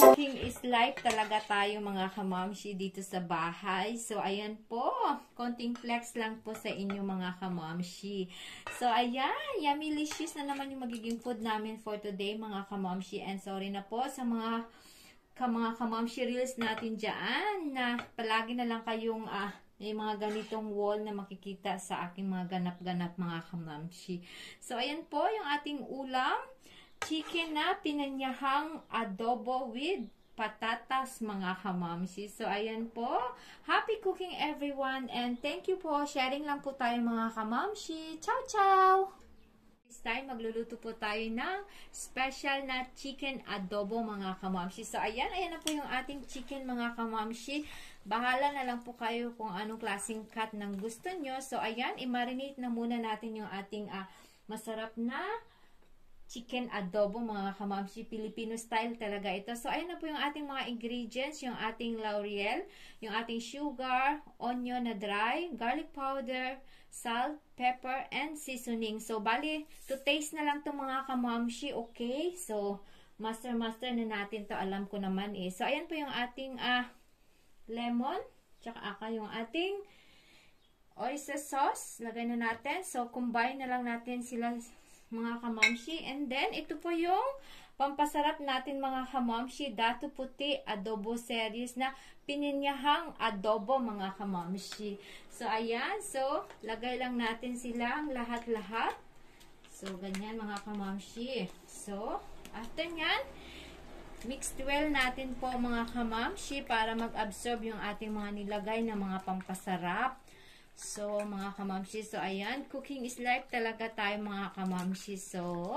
Cooking is life talaga tayo mga kamamshi dito sa bahay. So, ayan po. Konting flex lang po sa inyo mga kamamshi. So, ayan. Yummy licious na naman yung magiging food namin for today mga kamamshi. And sorry na po sa mga ka mga kamamshi reels natin dyan na palagi na lang kayong ah, may mga ganitong wall na makikita sa aking mga ganap-ganap mga kamamshi. So, ayan po yung ating ulam. Chicken na pinanyahang adobo with patatas mga kamamshi. So, ayan po. Happy cooking everyone and thank you po. Sharing lang po tayo mga kamamshi. Ciao, ciao! This time, magluluto po tayo ng special na chicken adobo mga kamamshi. So, ayan, ayan na po yung ating chicken mga kamamshi. Bahala na lang po kayo kung anong klaseng cut ng gusto nyo. So, ayan, i-marinate na muna natin yung ating uh, masarap na chicken adobo mga kamamshi. Filipino style talaga ito. So, ayan na po yung ating mga ingredients. Yung ating laurel, yung ating sugar, onion na dry, garlic powder, salt, pepper, and seasoning. So, bali, to taste na lang to mga kamamshi. Okay? So, master-master na natin to. Alam ko naman eh. So, ayan po yung ating ah, lemon. Tsaka aka yung ating oyster sauce. Lagay na natin. So, combine na lang natin sila mga kamamshi. And then, ito po yung pampasarap natin mga kamamshi. Dato puti adobo series na pininyahang adobo mga kamamshi. So, ayan. So, lagay lang natin silang lahat-lahat. So, ganyan mga kamamshi. So, after nyan, mix well natin po mga kamamshi para mag-absorb yung ating mga nilagay na mga pampasarap. So, mga kamamshi, so ayan, cooking is life talaga tayo mga kamamshi. So,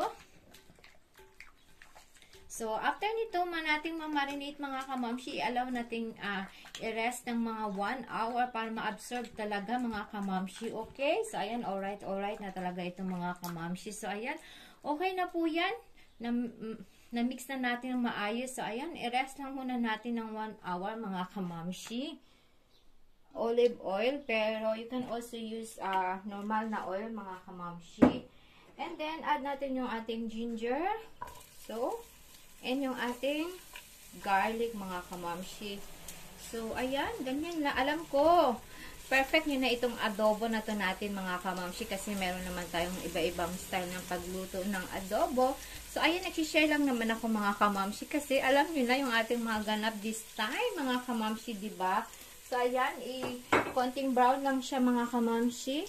so after nito, man nating mamarinate mga kamamshi, i-allow nating uh, i-rest ng mga 1 hour para ma-absorb talaga mga kamamshi. Okay? So, ayan, alright, alright na talaga itong mga kamamshi. So, ayan, okay na po yan. Na, na-mix na natin ng maayos. So, ayan, i-rest lang muna natin ng 1 hour mga kamamshi olive oil, pero you can also use uh, normal na oil, mga kamamshi. And then, add natin yung ating ginger. So, and yung ating garlic, mga kamamshi. So, ayan, ganyan na. Alam ko, perfect nyo na itong adobo na to natin, mga kamamshi, kasi meron naman tayong iba-ibang style ng pagluto ng adobo. So, ayan, nagsishare lang naman ako, mga kamamshi, kasi alam nyo na yung ating mga ganap this time, mga kamamshi, ba diba? So, ayan, i konting brown lang siya mga kamamshi.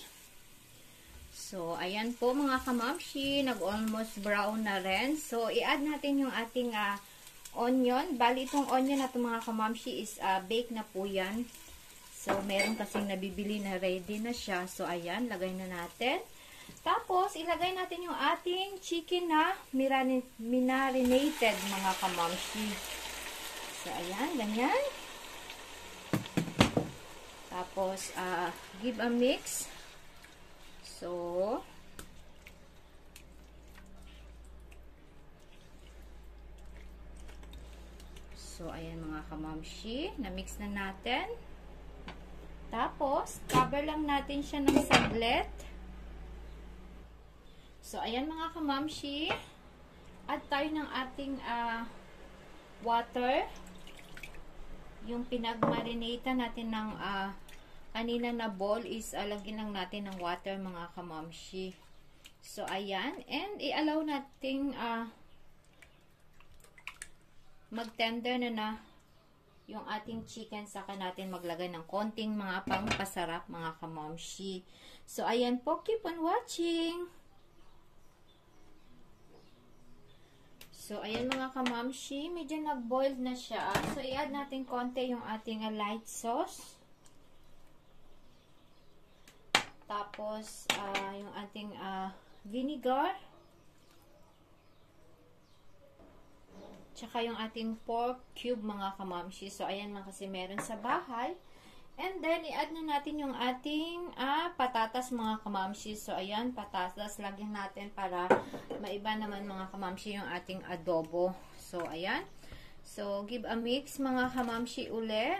So, ayan po mga kamamshi, nag-almost brown na rin. So, i-add natin yung ating uh, onion. Bali, itong onion na ito mga kamamshi is uh, bake na po yan. So, meron kasing nabibili na ready na siya. So, ayan, lagay na natin. Tapos, ilagay natin yung ating chicken na minarinated mga kamamshi. So, ayan, ganyan. Tapos, uh, give a mix. So, So, ayan mga kamamshi. Na-mix na natin. Tapos, cover lang natin siya ng saglit. So, ayan mga kamamshi. Add tayo ng ating uh, water. Yung pinagmarinata natin ng uh, kanina na bowl is lagyan lang natin ng water mga kamamshi. So, ayan. And, i-allow natin uh, mag-tender na na yung ating chicken. Saka natin maglagay ng konting mga pangpasarap mga kamamshi. So, ayan po. Keep on watching. So, ayan mga kamamshi. Medyo nag-boiled na siya. So, i-add natin konti yung ating light sauce. Tapos, uh, yung ating uh, vinegar. Tsaka yung ating pork cube mga kamamshi. So, ayan lang kasi meron sa bahay. And then, i-add na natin yung ating uh, patatas mga kamamshi. So, ayan, patatas. Lagyan natin para maiba naman mga kamamshi yung ating adobo. So, ayan. So, give a mix mga kamamshi uli.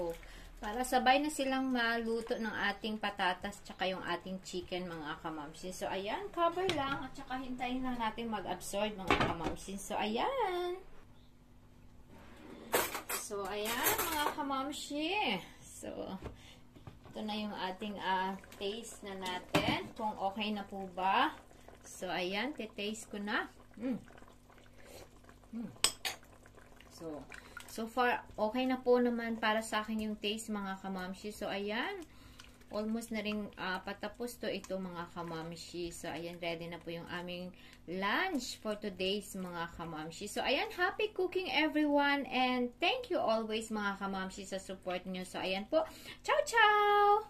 So, Para sabay na silang maluto ng ating patatas tsaka yung ating chicken mga kamamsin. So, ayan, cover lang at tsaka hintayin lang natin mag-absorb mga kamamsin. So, ayan. So, ayan mga kamamsi. So, ito na yung ating uh, taste na natin. Kung okay na po ba. So, ayan, titaste ko na. Mm. Mm. So, So far, okay na po naman para sa akin yung taste mga kamamshi. So, ayan. Almost na rin uh, patapos to ito mga kamamshi. So, ayan, ready na po yung aming lunch for today's mga kamamshi. So, ayan, happy cooking everyone. And thank you always mga kamamshi sa support nyo. So, ayan po. Ciao, ciao!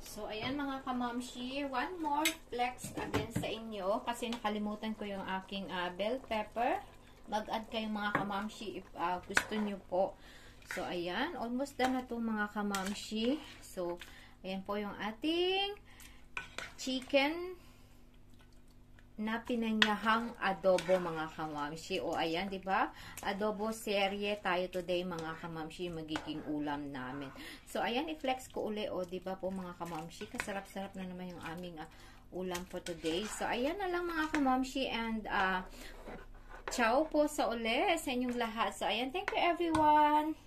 So, ayan mga kamamshi, one more flex again sa inyo kasi nakalimutan ko yung aking uh, bell pepper mag-add kayong mga kamamshi if uh, gusto nyo po. So, ayan. Almost done na to mga kamamshi. So, ayan po yung ating chicken na pinanyahang adobo mga kamamshi. O ayan, 'di ba? Adobo serye tayo today mga kamamshi, magiging ulam namin. So ayan, i-flex ko uli o 'di ba po mga kamamshi, kasarap-sarap na naman yung aming uh, ulam for today. So ayan na lang mga kamamshi and uh, Ciao po sa uli sa inyong lahat. So, ayan. Thank you everyone.